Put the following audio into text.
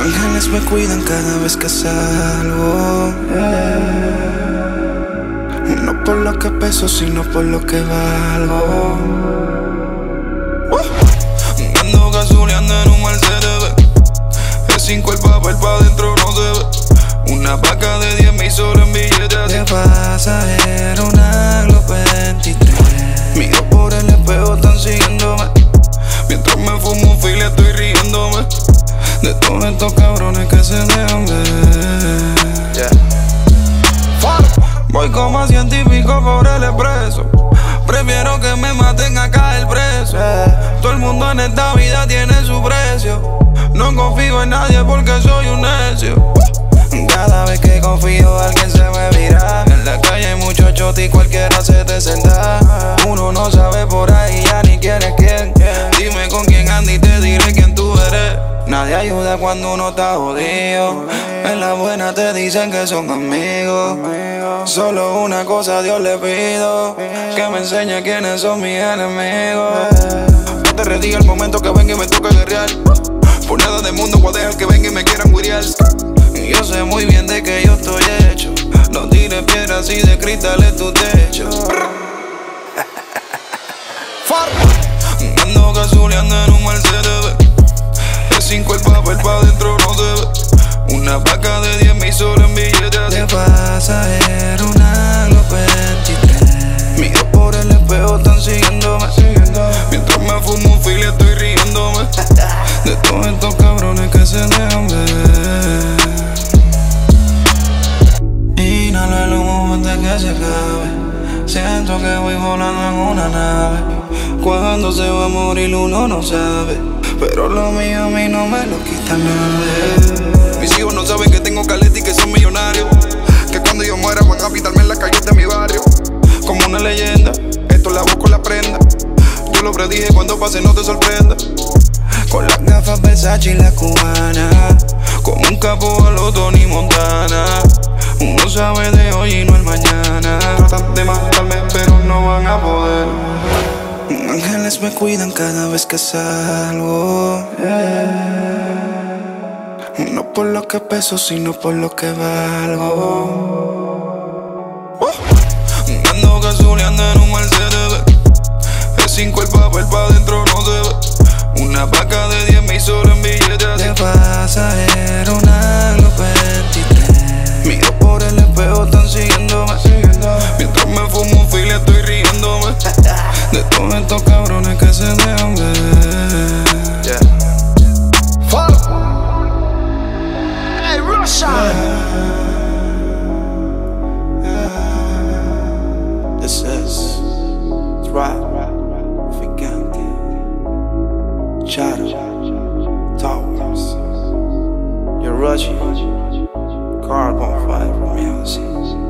Ángeles me cuidan cada vez que salgo. No por lo que peso, sino por lo que valgo. Ando gasoleando en un Mercedes. Es cinco el papel pa' dentro. Una vaca de 10 mil solo en billetes. De pasajero, una Glock 23. Miro por el espejo, están siguiéndome. Mientras me fumo un fil, estoy riéndome. De todos estos cabrones que se dejan ver. Voy como científico por el expreso. Prefiero que me maten acá el preso. Todo el mundo en esta vida tiene su precio. No confío en nadie porque soy un necio. Cada vez que confío alguien se me vira En la calle hay chotis y cualquiera se te senta. Uno no sabe por ahí ya ni quién es quién. Dime con quién anda y te diré quién tú eres. Nadie ayuda cuando uno está jodido. En la buena te dicen que son amigos. Solo una cosa a Dios le pido. Que me enseñe quiénes son mis enemigos. No te rediga el momento que venga y me toca guerrear. Por nada del mundo voy a dejar que venga y me quieran guiriar yo sé muy bien de que yo estoy hecho. No tires piedras y de cristal en tu techo. Ando gasoleando en un Mercedes. Es cinco el papel pa' dentro no se ve. Una vaca de 10 mil solo en billetes. De pasajero, Siento que voy volando en una nave. Cuando se va a morir uno no sabe. Pero lo mío a mí no me lo quita nadie. Mis hijos no saben que tengo caleta y que son millonarios. Que cuando yo muera van a pintarme en las calles de mi barrio. Como una leyenda, esto la busco la prenda. Yo lo predije cuando pase, no te sorprenda. Con las gafas Versace y la cubana. Como un capo a los Tony Ángeles me cuidan cada vez que salgo. No por lo que peso, sino por lo que valgo. Chatham, Towers, Yarachi, Carbon Fiber Music.